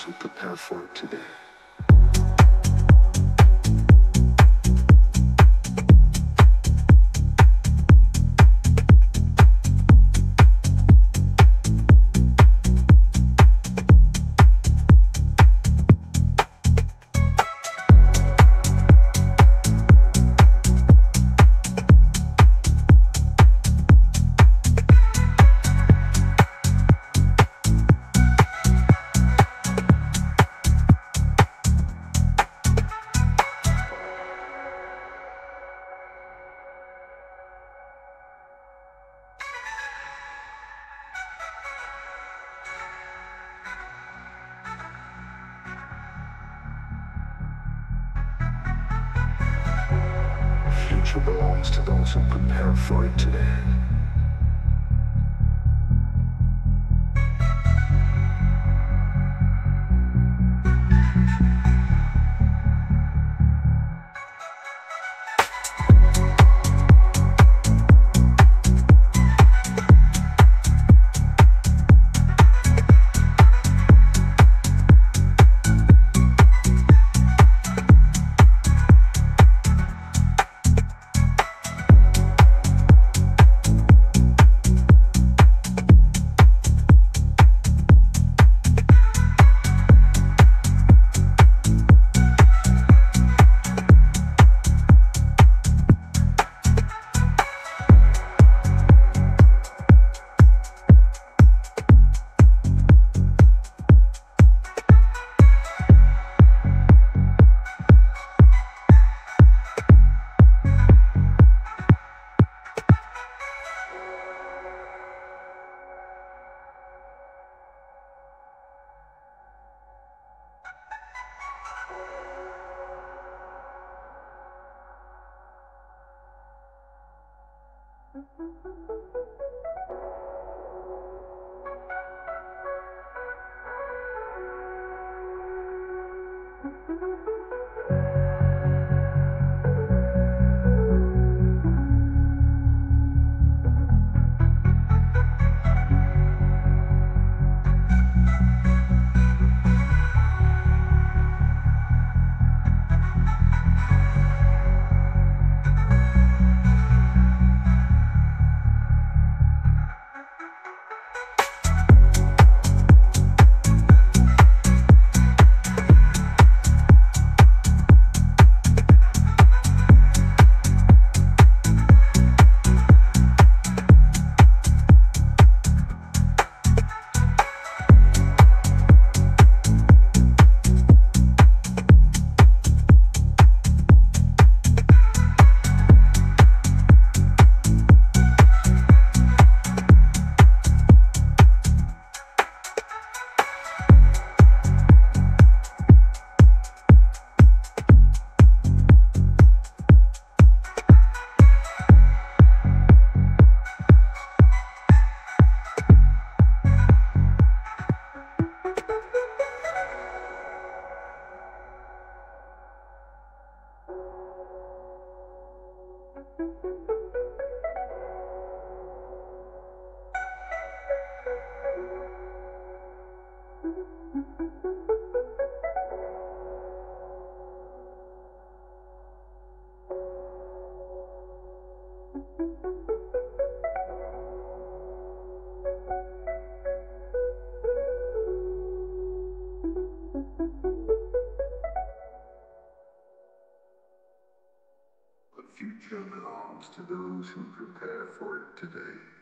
who prepare for it today. For it. Belongs to those who prepare for it today.